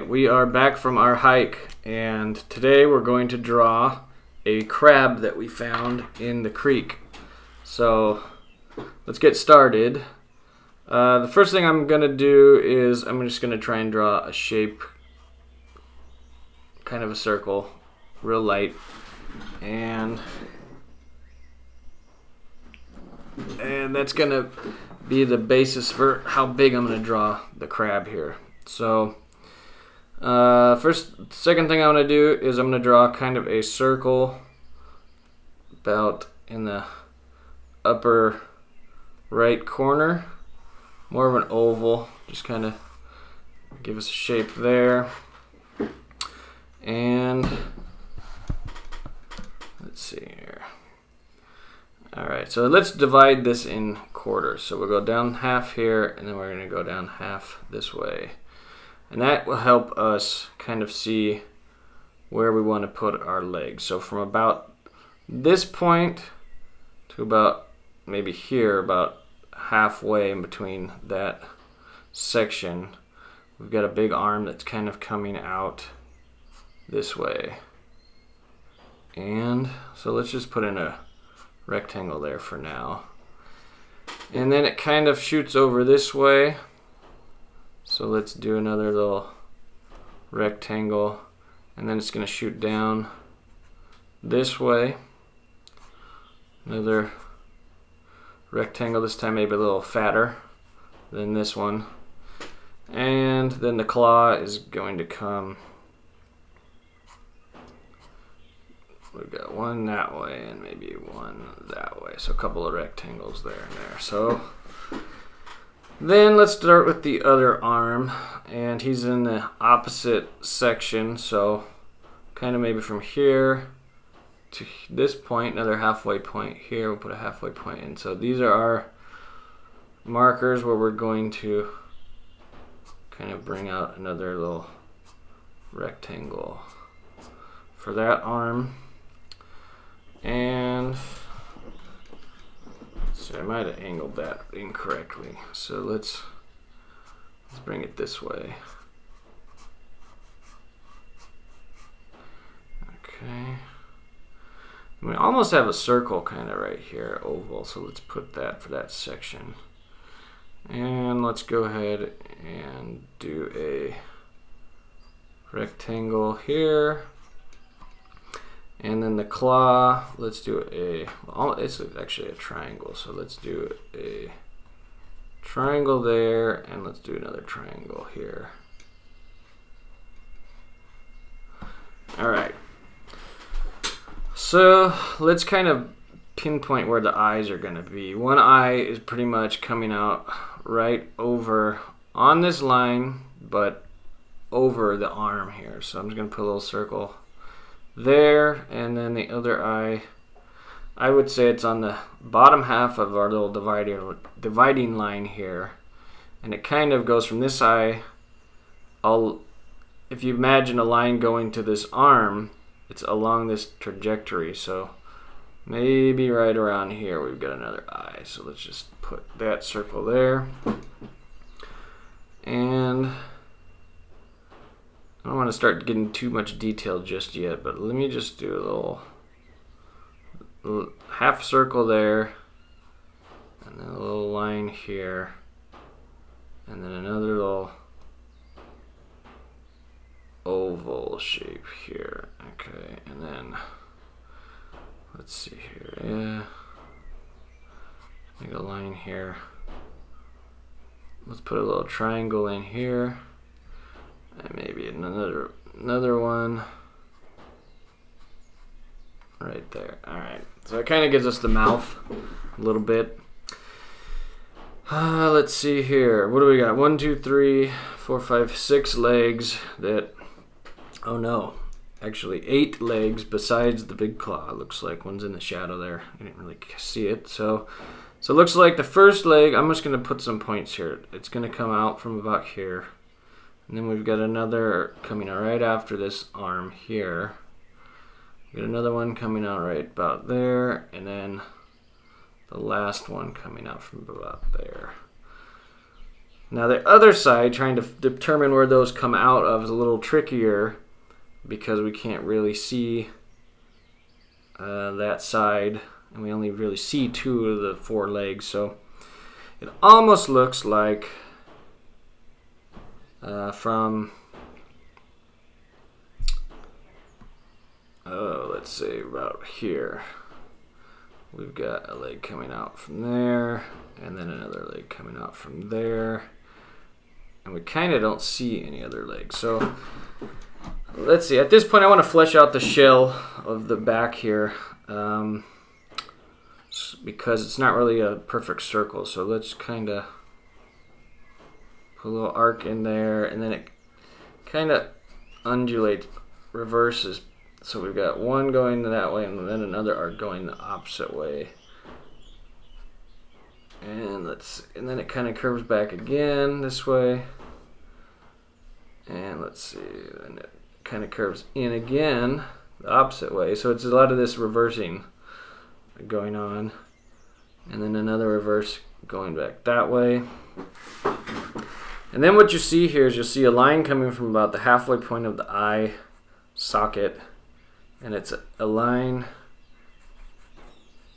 we are back from our hike, and today we're going to draw a crab that we found in the creek. So let's get started. Uh, the first thing I'm going to do is I'm just going to try and draw a shape, kind of a circle, real light, and and that's going to be the basis for how big I'm going to draw the crab here. So uh, first, second thing I'm going to do is I'm going to draw kind of a circle about in the upper right corner. More of an oval, just kind of give us a shape there. And let's see here. All right, so let's divide this in quarters. So we'll go down half here, and then we're going to go down half this way. And that will help us kind of see where we want to put our legs. So from about this point to about maybe here, about halfway in between that section, we've got a big arm that's kind of coming out this way. And so let's just put in a rectangle there for now. And then it kind of shoots over this way. So let's do another little rectangle and then it's going to shoot down this way. Another rectangle, this time maybe a little fatter than this one. And then the claw is going to come. We've got one that way and maybe one that way. So a couple of rectangles there and there. So then let's start with the other arm, and he's in the opposite section, so kind of maybe from here to this point, another halfway point here, we'll put a halfway point in. So these are our markers where we're going to kind of bring out another little rectangle for that arm. And I might have angled that incorrectly. So let's let's bring it this way. Okay. We almost have a circle kind of right here, oval, so let's put that for that section. And let's go ahead and do a rectangle here. And then the claw, let's do a, well, it's actually a triangle. So let's do a triangle there, and let's do another triangle here. All right. So let's kind of pinpoint where the eyes are going to be. One eye is pretty much coming out right over on this line, but over the arm here. So I'm just going to put a little circle there, and then the other eye, I would say it's on the bottom half of our little dividing, dividing line here. And it kind of goes from this eye, I'll, if you imagine a line going to this arm, it's along this trajectory. So maybe right around here we've got another eye. So let's just put that circle there. And I don't want to start getting too much detail just yet, but let me just do a little, half circle there, and then a little line here, and then another little oval shape here. Okay, and then let's see here. Yeah, make a line here. Let's put a little triangle in here. And maybe another another one right there. All right. So it kind of gives us the mouth a little bit. Uh, let's see here. What do we got? One, two, three, four, five, six legs that. Oh no. Actually, eight legs besides the big claw. Looks like one's in the shadow there. I didn't really see it. So, so it looks like the first leg. I'm just gonna put some points here. It's gonna come out from about here. And then we've got another coming out right after this arm here. We got another one coming out right about there, and then the last one coming out from about there. Now the other side, trying to determine where those come out of is a little trickier because we can't really see uh, that side and we only really see two of the four legs so it almost looks like uh, from oh let's say about here. We've got a leg coming out from there and then another leg coming out from there. And we kind of don't see any other legs so let's see. At this point I want to flesh out the shell of the back here um, because it's not really a perfect circle so let's kind of a little arc in there and then it kind of undulates reverses so we've got one going that way and then another arc going the opposite way. And let's and then it kind of curves back again this way. And let's see, and it kind of curves in again the opposite way. So it's a lot of this reversing going on. And then another reverse going back that way. And then what you see here is you'll see a line coming from about the halfway point of the eye socket. And it's a line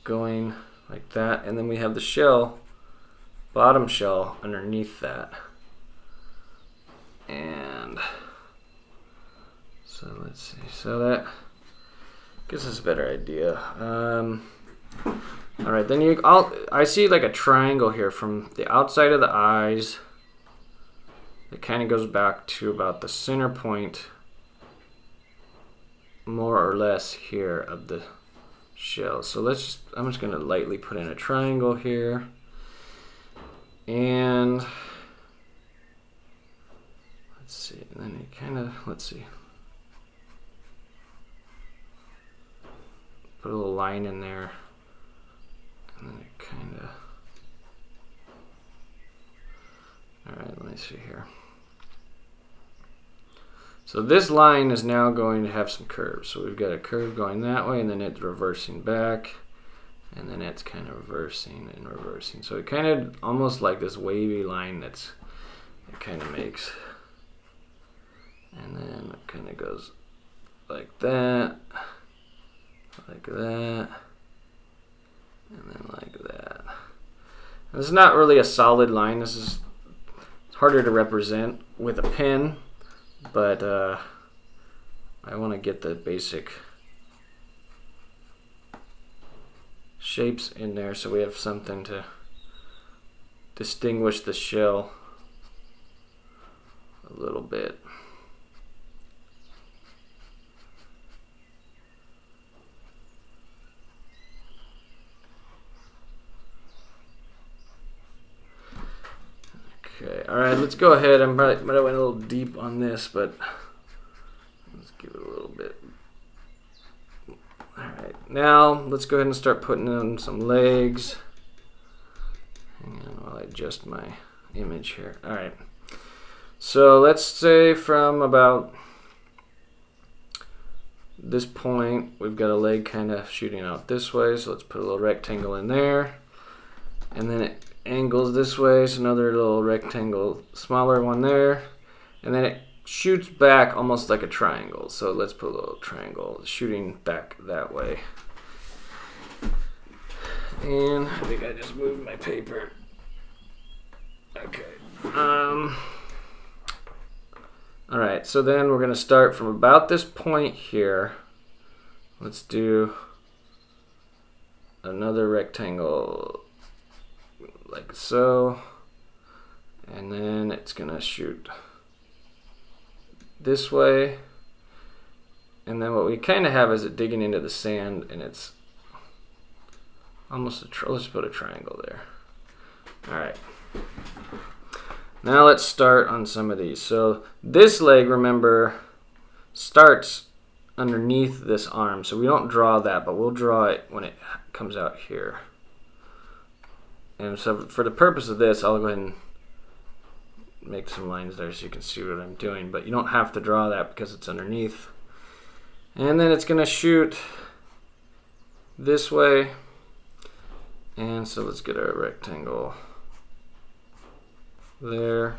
going like that. And then we have the shell bottom shell underneath that. And so let's see. So that gives us a better idea. Um, all right then you I see like a triangle here from the outside of the eyes it kind of goes back to about the center point more or less here of the shell. So let's just, I'm just going to lightly put in a triangle here. And let's see, and then it kind of, let's see. Put a little line in there. And then it kind of, all right, let me see here. So this line is now going to have some curves. So we've got a curve going that way and then it's reversing back and then it's kind of reversing and reversing. So it kind of almost like this wavy line that's it kind of makes. And then it kind of goes like that, like that, and then like that. This is not really a solid line. This is harder to represent with a pen but uh, I want to get the basic shapes in there so we have something to distinguish the shell a little bit. Okay, all right, let's go ahead. I'm probably might have went a little deep on this, but let's give it a little bit. All right, now let's go ahead and start putting in some legs. Hang on while I adjust my image here. All right, so let's say from about this point, we've got a leg kind of shooting out this way, so let's put a little rectangle in there. And then it angles this way, so another little rectangle, smaller one there, and then it shoots back almost like a triangle. So let's put a little triangle shooting back that way. And I think I just moved my paper. Okay. Um. All right, so then we're gonna start from about this point here. Let's do another rectangle like so. And then it's gonna shoot this way. And then what we kind of have is it digging into the sand and it's almost a, let's put a triangle there. All right. Now let's start on some of these. So this leg, remember, starts underneath this arm. So we don't draw that, but we'll draw it when it comes out here. And so for the purpose of this, I'll go ahead and make some lines there so you can see what I'm doing. But you don't have to draw that because it's underneath. And then it's going to shoot this way. And so let's get our rectangle there.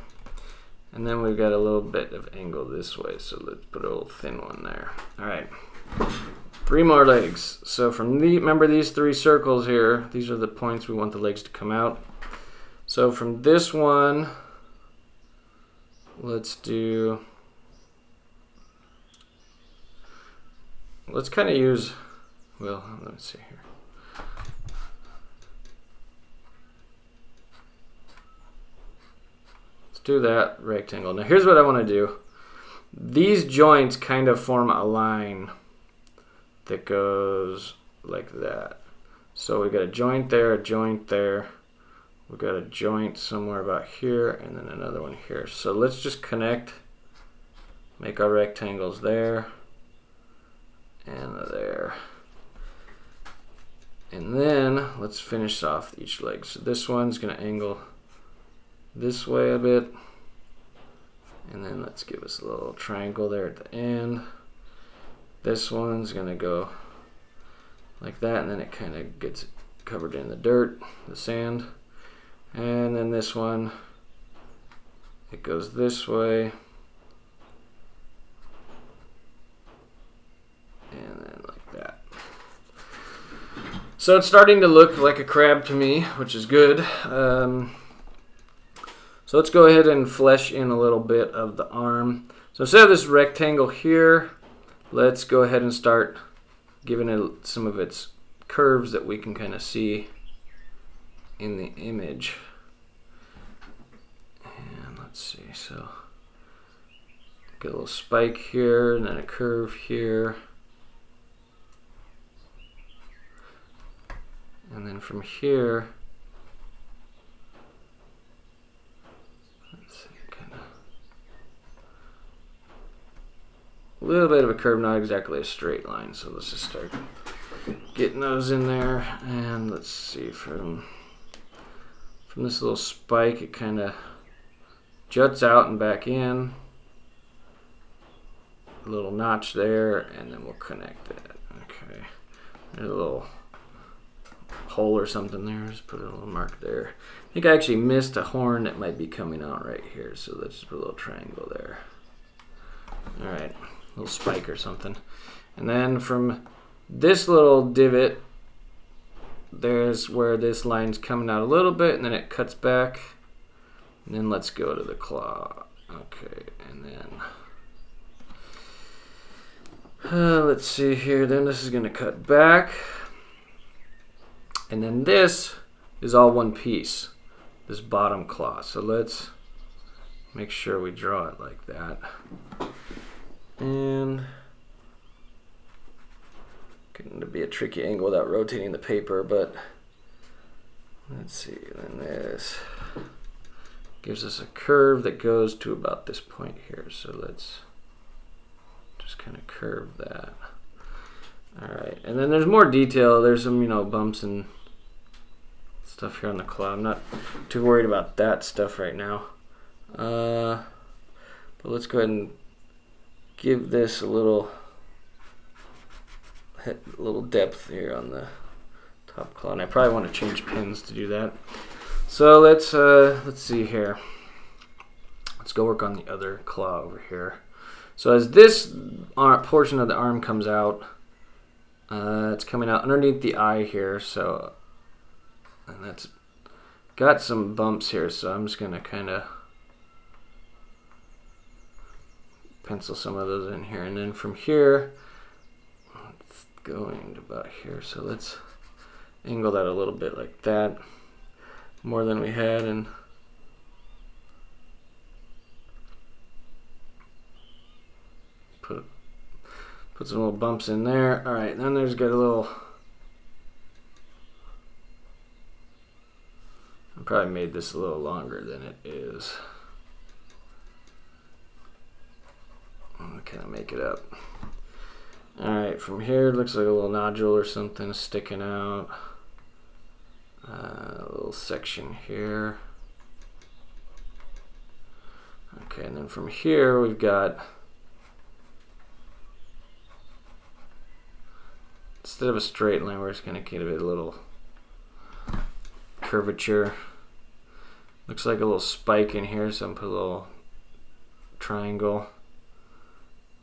And then we've got a little bit of angle this way, so let's put a little thin one there. All right, three more legs. So from the, remember these three circles here, these are the points we want the legs to come out. So from this one, let's do, let's kind of use, well, let me see here. Let's do that rectangle. Now here's what I want to do. These joints kind of form a line that goes like that. So we got a joint there, a joint there. We got a joint somewhere about here and then another one here. So let's just connect, make our rectangles there and there. And then let's finish off each leg. So this one's gonna angle this way a bit. And then let's give us a little triangle there at the end. This one's gonna go like that and then it kind of gets covered in the dirt, the sand. And then this one, it goes this way. And then like that. So it's starting to look like a crab to me, which is good. Um, so let's go ahead and flesh in a little bit of the arm. So instead of this rectangle here, let's go ahead and start giving it some of its curves that we can kind of see in the image. And let's see, so get a little spike here and then a curve here. And then from here, a little bit of a curve, not exactly a straight line. So let's just start getting those in there. And let's see, from, from this little spike, it kind of juts out and back in. A little notch there, and then we'll connect it. Okay. A little hole or something there. Just put a little mark there. I think I actually missed a horn that might be coming out right here. So let's just put a little triangle there. All right little spike or something. And then from this little divot, there's where this line's coming out a little bit, and then it cuts back. And then let's go to the claw. Okay, and then uh, let's see here. Then this is going to cut back. And then this is all one piece, this bottom claw. So let's make sure we draw it like that. And getting to be a tricky angle without rotating the paper, but let's see, then this gives us a curve that goes to about this point here. So let's just kind of curve that. All right, and then there's more detail. There's some, you know, bumps and stuff here on the claw. I'm not too worried about that stuff right now. Uh, but let's go ahead and give this a little a little depth here on the top claw. And I probably want to change pins to do that. So let's uh, let's see here. Let's go work on the other claw over here. So as this portion of the arm comes out uh, it's coming out underneath the eye here so and that's got some bumps here so I'm just gonna kind of pencil some of those in here. And then from here, it's going about here. So let's angle that a little bit like that, more than we had. And put put some little bumps in there. All right, then there's got a little. I probably made this a little longer than it is. Kind of make it up. Alright, from here it looks like a little nodule or something sticking out. Uh, a little section here. Okay, and then from here we've got instead of a straight line, we're just going to give it a little curvature. Looks like a little spike in here, so I'm put a little triangle,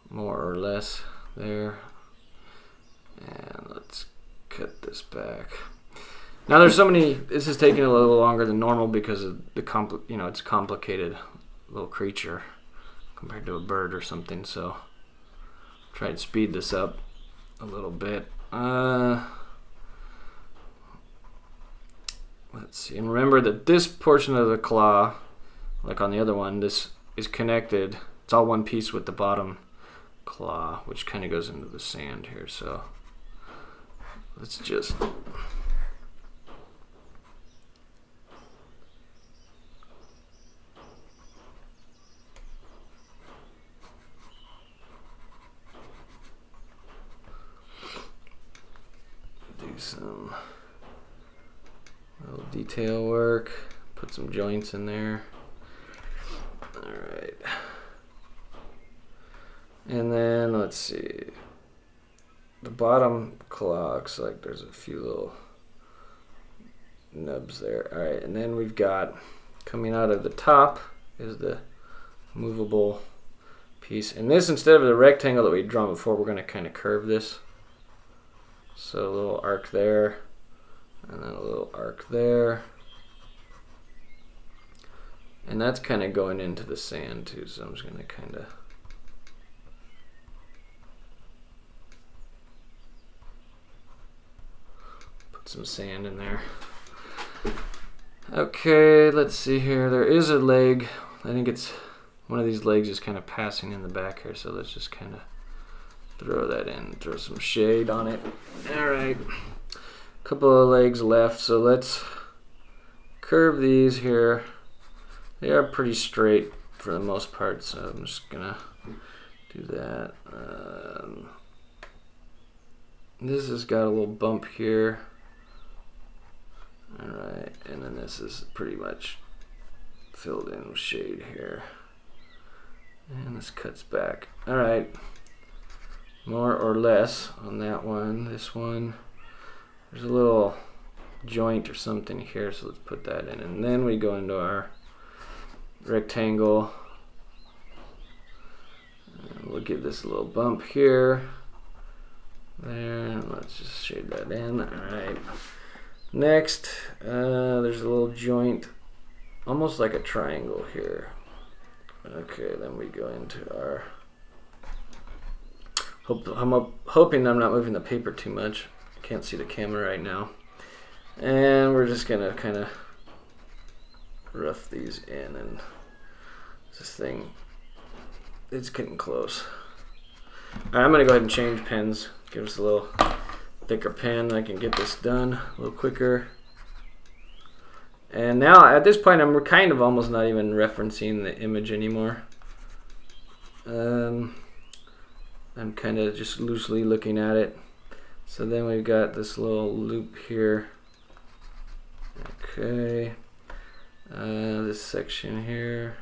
more or less there. And let's cut this back. Now there's so many. This is taking a little longer than normal because of the compl you know it's complicated little creature compared to a bird or something. So try to speed this up a little bit. Uh, let's see. And remember that this portion of the claw, like on the other one, this is connected. It's all one piece with the bottom claw, which kind of goes into the sand here. So let's just do some little detail work, put some joints in there. All right. And then let's see. The bottom claw looks like there's a few little nubs there. All right, and then we've got coming out of the top is the movable piece. And this, instead of the rectangle that we drawn before, we're going to kind of curve this. So a little arc there, and then a little arc there. And that's kind of going into the sand too, so I'm just going to kind of some sand in there. Okay, let's see here. There is a leg. I think it's one of these legs is kind of passing in the back here, so let's just kind of throw that in, throw some shade on it. All right, a couple of legs left, so let's curve these here. They are pretty straight for the most part, so I'm just gonna do that. Um, this has got a little bump here. All right, and then this is pretty much filled in with shade here. And this cuts back. All right more or less on that one. This one, there's a little joint or something here, so let's put that in. And then we go into our rectangle. And we'll give this a little bump here. There, let's just shade that in. All right. Next, uh, there's a little joint, almost like a triangle here. Okay, then we go into our Hope, I'm up, hoping I'm not moving the paper too much. Can't see the camera right now. And we're just gonna kind of rough these in and this thing, it's getting close. Right, I'm gonna go ahead and change pens. Give us a little thicker pen. I can get this done a little quicker. And now at this point, I'm kind of almost not even referencing the image anymore. Um, I'm kind of just loosely looking at it. So then we've got this little loop here. Okay. Uh, this section here.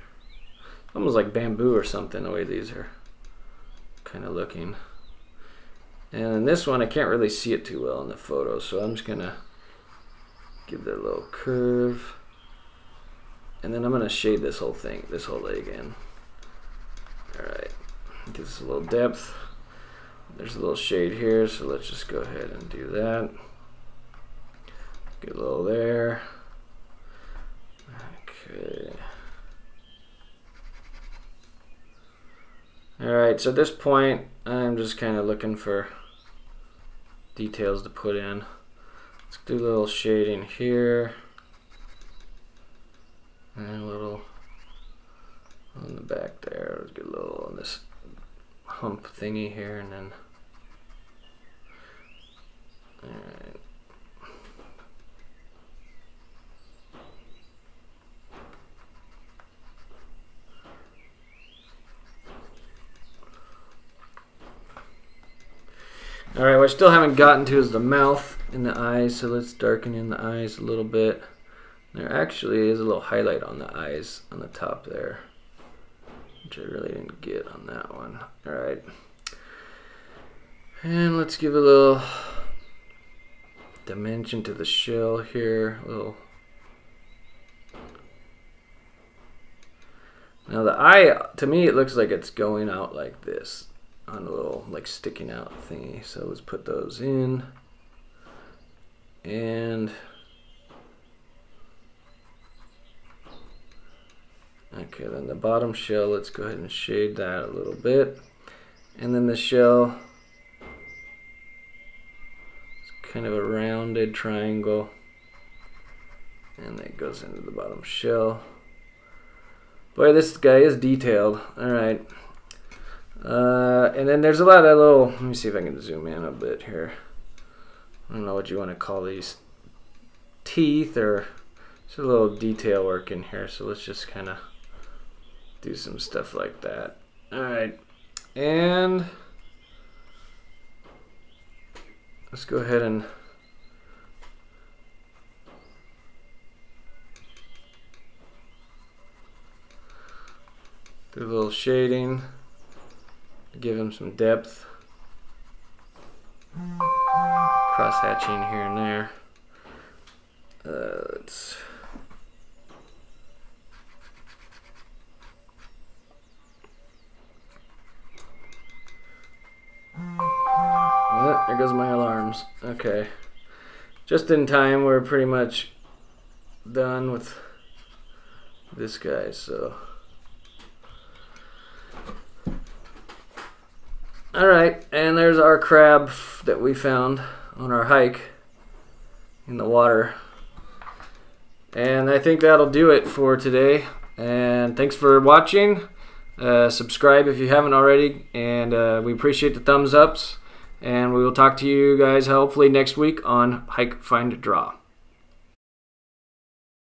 Almost like bamboo or something, the way these are kind of looking. And this one, I can't really see it too well in the photo, so I'm just going to give that a little curve. And then I'm going to shade this whole thing, this whole leg in. Alright, give this a little depth. There's a little shade here, so let's just go ahead and do that. Get a little there. Okay. Alright, so at this point, I'm just kind of looking for details to put in. Let's do a little shading here. And a little on the back there. Let's get a little on this hump thingy here and then Alright. Alright, what I still haven't gotten to is the mouth and the eyes, so let's darken in the eyes a little bit. There actually is a little highlight on the eyes on the top there, which I really didn't get on that one. Alright. And let's give a little dimension to the shell here. A little Now the eye, to me, it looks like it's going out like this on a little like sticking out thingy. So let's put those in. And okay, then the bottom shell, let's go ahead and shade that a little bit. And then the shell, it's kind of a rounded triangle. And that goes into the bottom shell. Boy, this guy is detailed. All right. Uh, and then there's a lot of little, let me see if I can zoom in a bit here. I don't know what you want to call these teeth or just a little detail work in here. So let's just kind of do some stuff like that. All right. And let's go ahead and do a little shading, give him some depth. Cross hatching here and there. Uh, let's there goes my alarms. Okay. Just in time, we're pretty much done with this guy, so. Alright, and there's our crab that we found on our hike in the water. And I think that'll do it for today. And thanks for watching. Uh, subscribe if you haven't already. And uh, we appreciate the thumbs ups. And we will talk to you guys hopefully next week on Hike, Find, Draw.